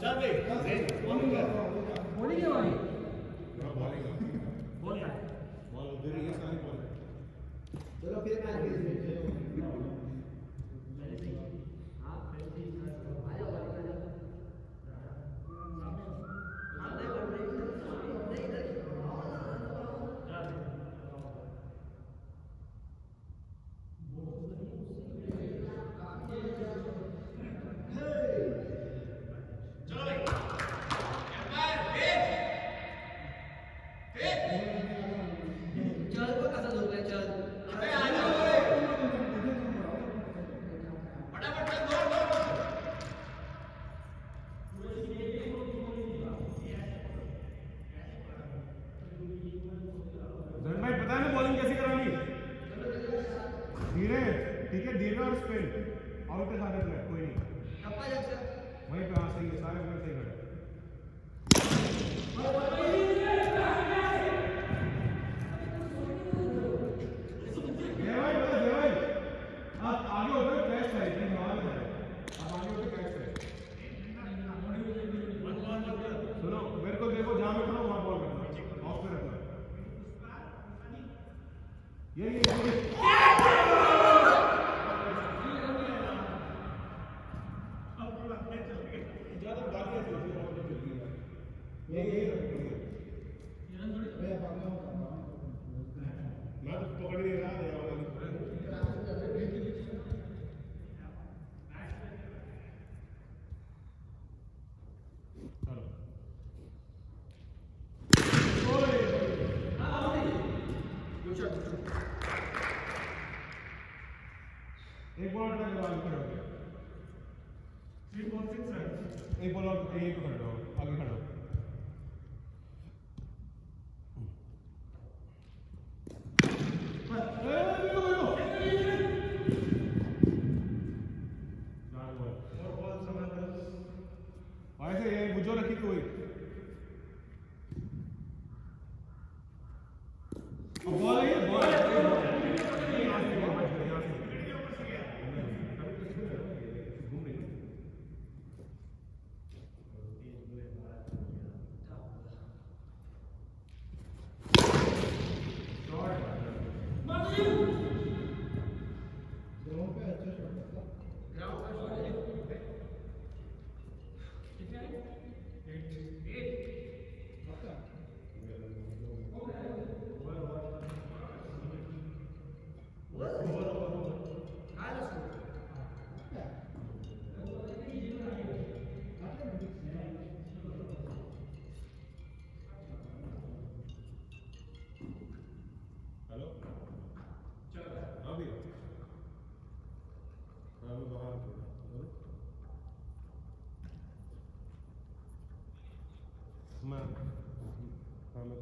चल बे बॉलिंग कर बॉलिंग है भाई। हाँ बॉलिंग बॉल है बॉल उधर ही सारी बॉल चलो फिर मैच खेलते हैं ठीक है दीर्घ और स्पेल आउट है सारे प्लेयर कोई नहीं। वहीं पे हाँ सही है सारे प्लेयर सही खड़े এই বলটা ব্যবহার করে হবে থ্রি ফোর সিক্স এই বল এই আগে খেলো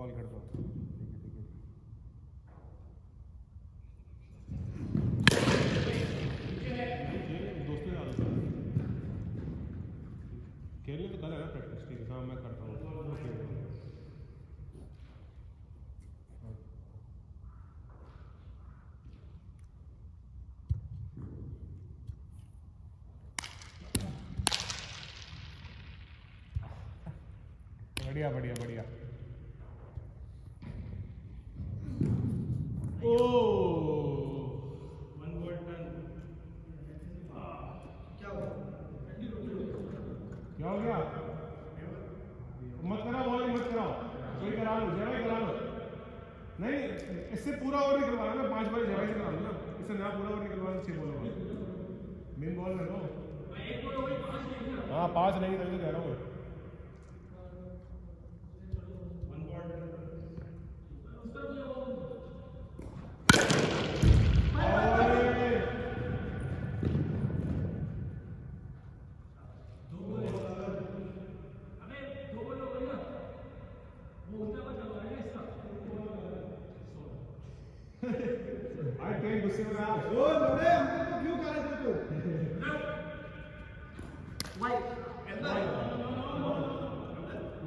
कॉल कर दो। तो प्रैक्टिस ठीक है हाँ मैं करता हूँ। बढ़िया बढ़िया बढ़िया।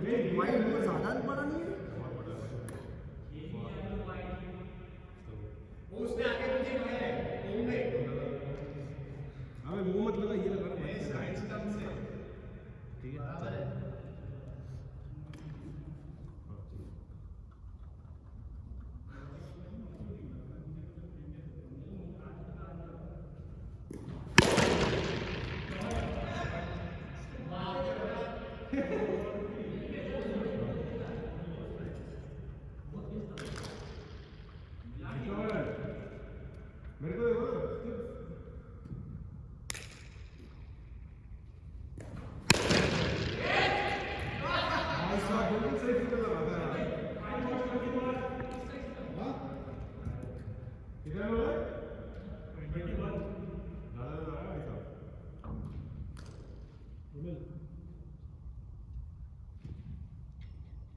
वाइट बहुत ज़्यादा पड़ा नहीं है?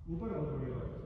Убирай, убирай.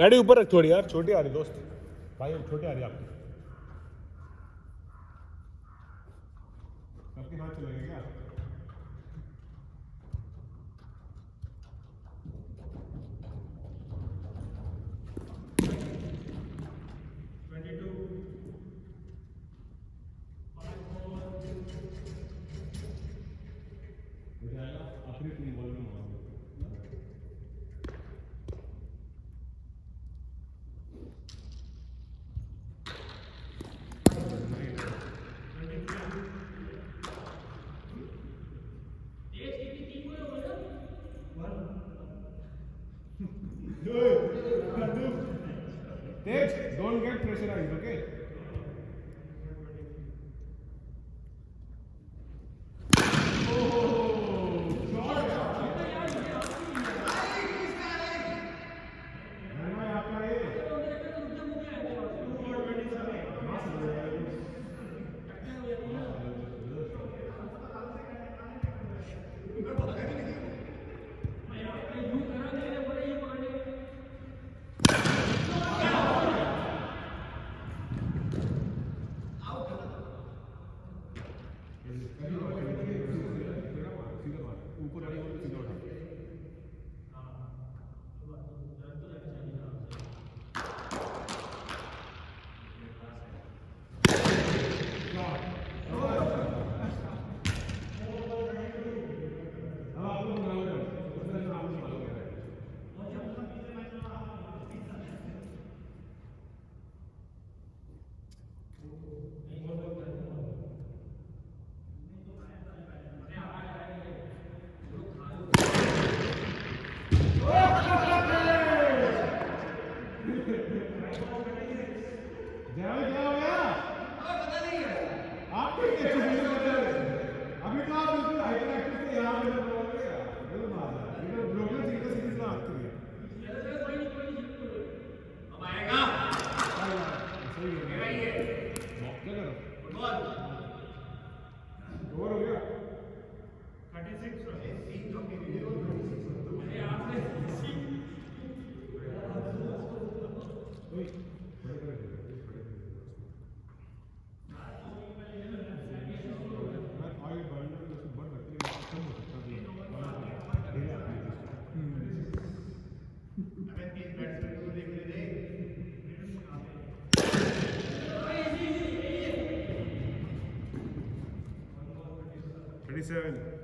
गाड़ी ऊपर रख थोड़ी यार छोटी आ रही दोस्त। भाई छोटी आ रही आपकी। crecer ahí, ¿ok? soon.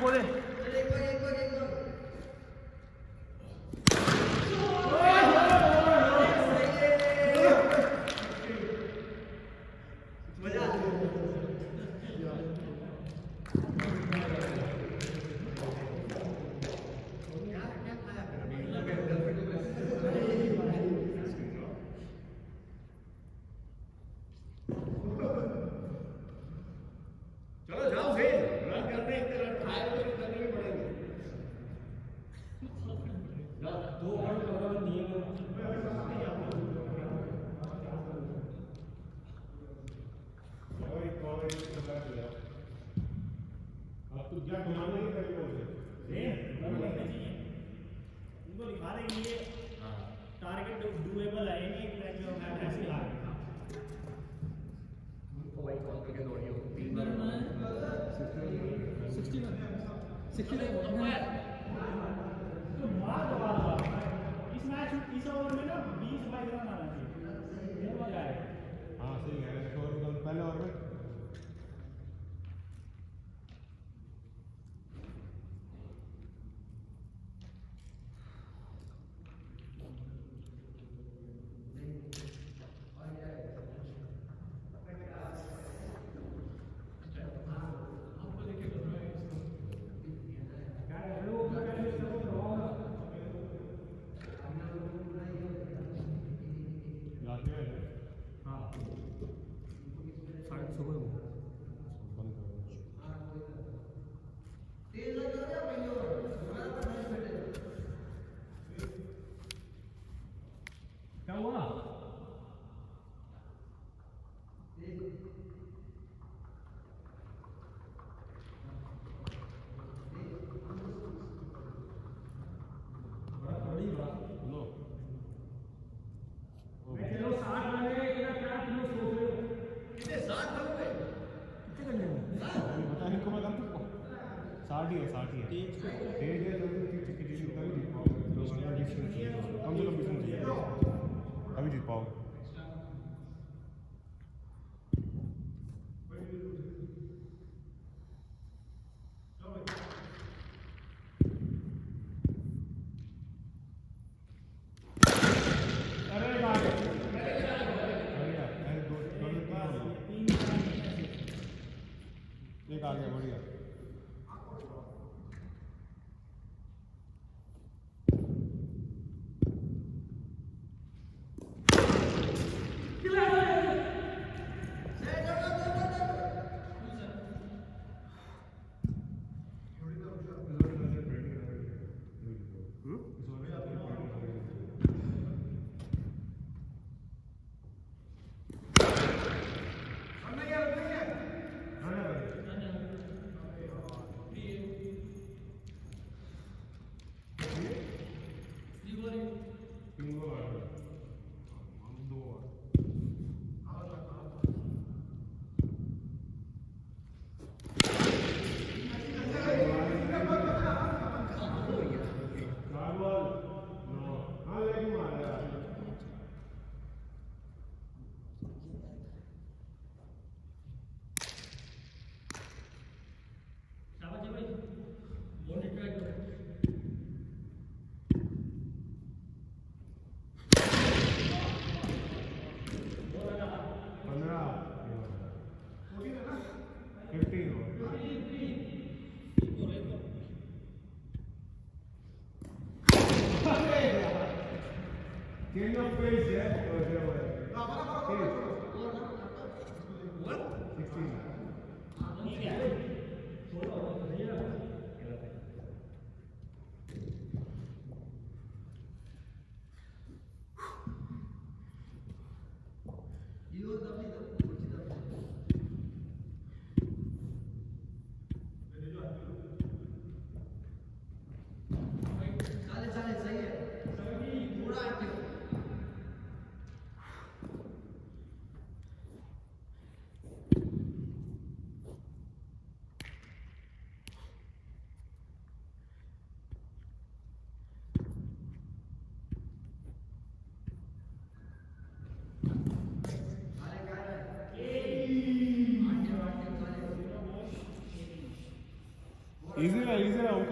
puede. Corre, corre, corre. 責任を負いながら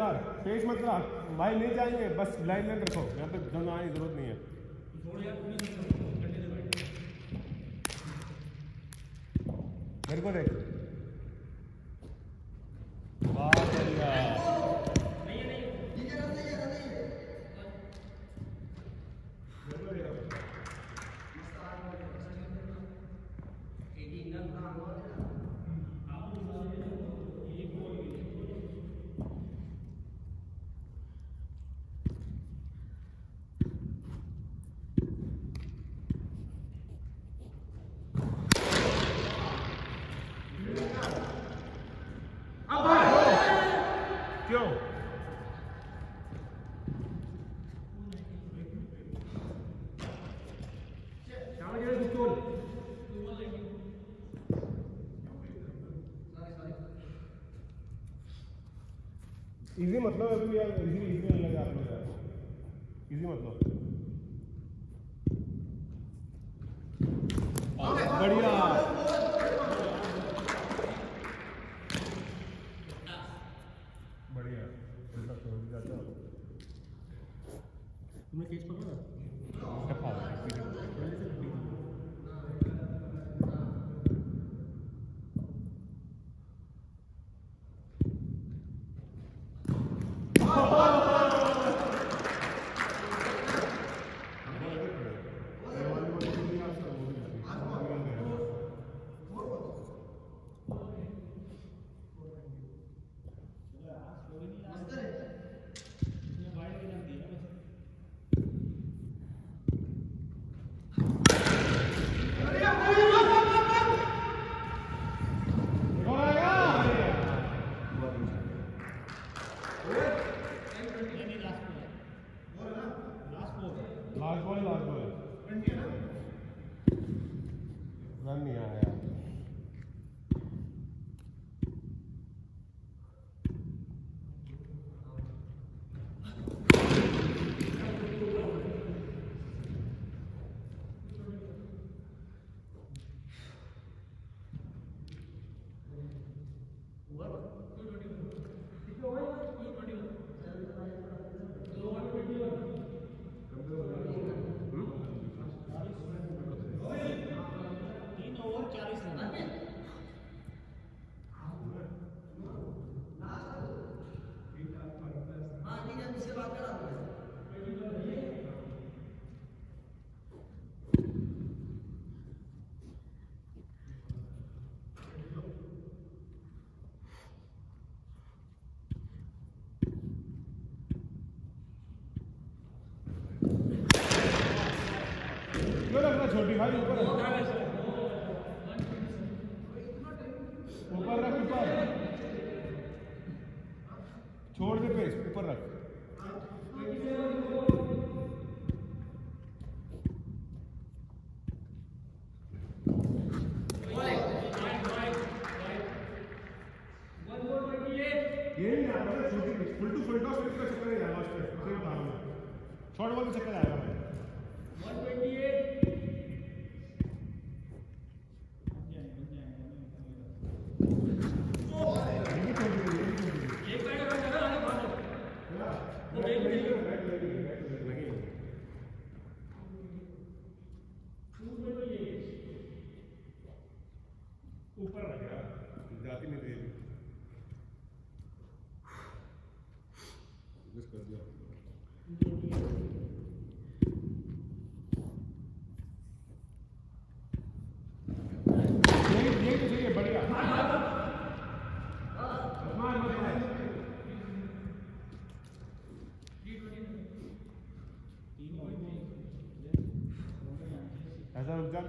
कर पेश मत रहा भाई नहीं जाएँगे, बस लाइन में रखो। यहाँ पे दंग आने की ज़रूरत नहीं है। मेरे को देख। क्यों? इजी मतलब अभी यार इजी इजी लगा आपने इजी मतलब। हमारे ऊपर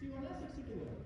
61 and 62 were.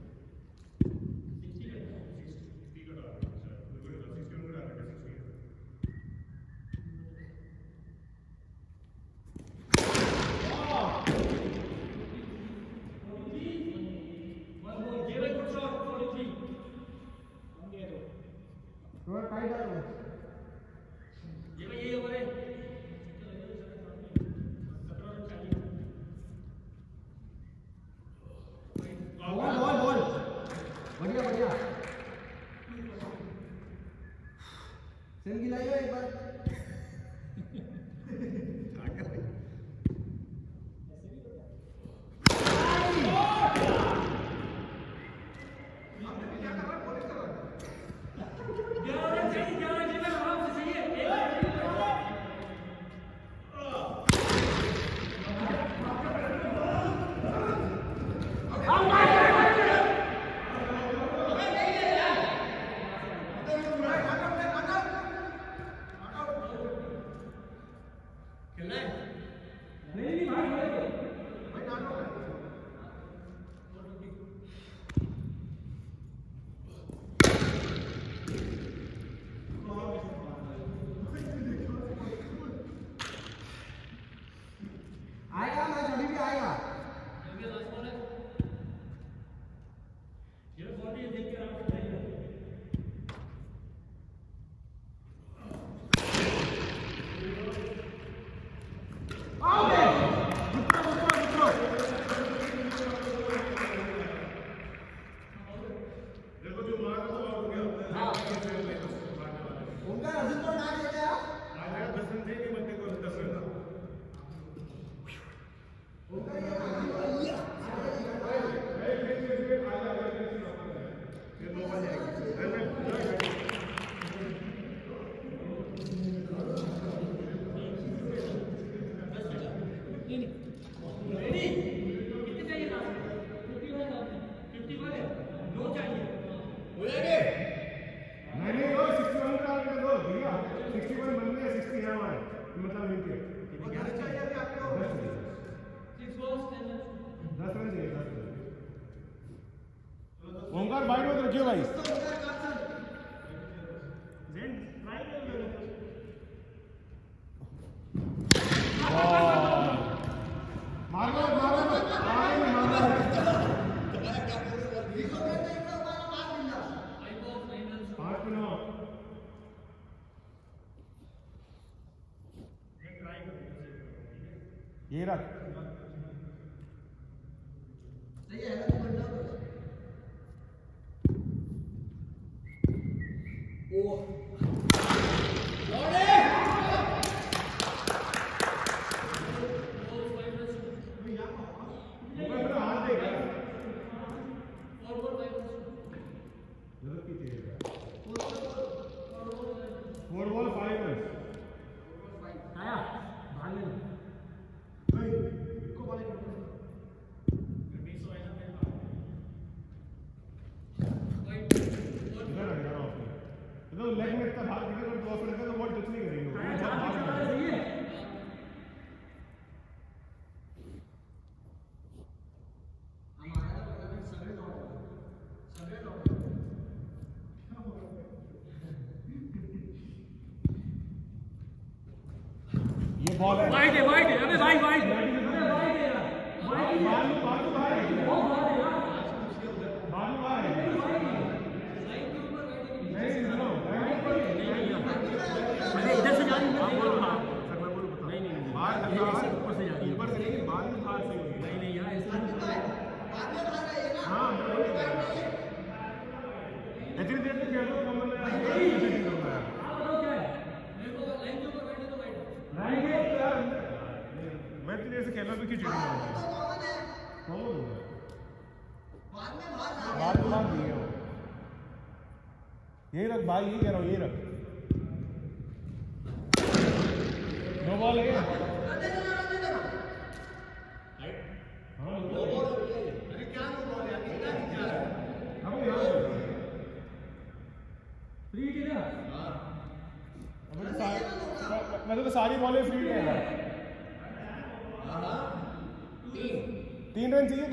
ऊपर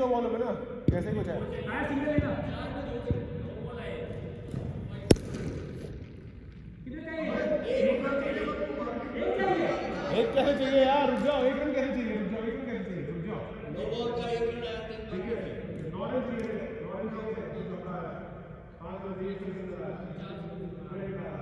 का बॉल होगा ना? कैसे कुछ है? एक कैसे चाहिए यार? रुक जाओ एक रन कैसे चाहिए? रुक जाओ एक रन कैसे चाहिए? रुक जाओ। दो बॉल का एक रन आया ठीक है। नॉलेज चाहिए। नॉलेज चाहिए। पाँच बजे एक रन आया।